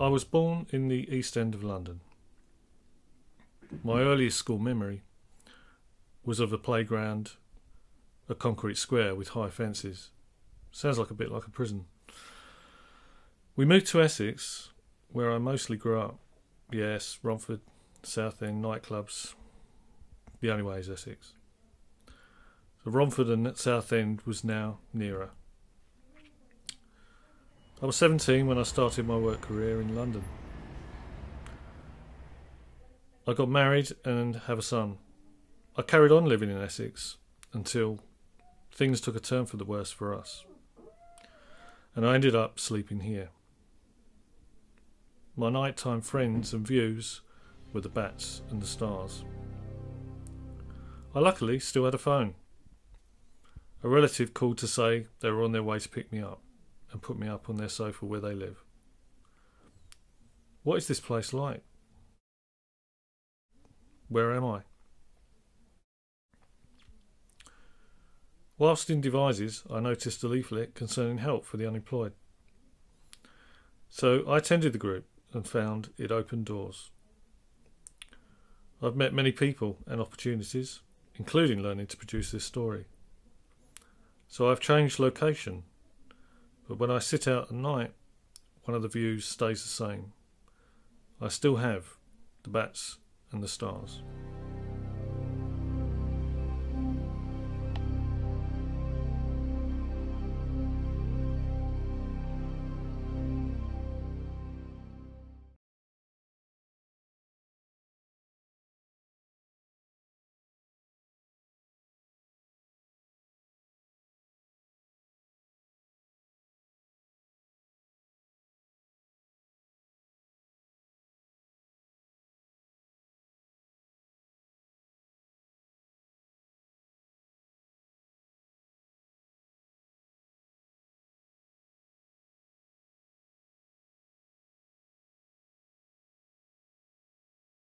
I was born in the East End of London. My earliest school memory was of a playground, a concrete square with high fences. Sounds like a bit like a prison. We moved to Essex, where I mostly grew up. Yes, Romford, Southend, nightclubs. The only way is Essex. So Romford and Southend was now nearer. I was 17 when I started my work career in London. I got married and have a son. I carried on living in Essex until things took a turn for the worse for us. And I ended up sleeping here. My nighttime friends and views were the bats and the stars. I luckily still had a phone. A relative called to say they were on their way to pick me up and put me up on their sofa where they live. What is this place like? Where am I? Whilst in Devizes, I noticed a leaflet concerning help for the unemployed. So I attended the group and found it opened doors. I've met many people and opportunities, including learning to produce this story. So I've changed location but when I sit out at night, one of the views stays the same. I still have the bats and the stars.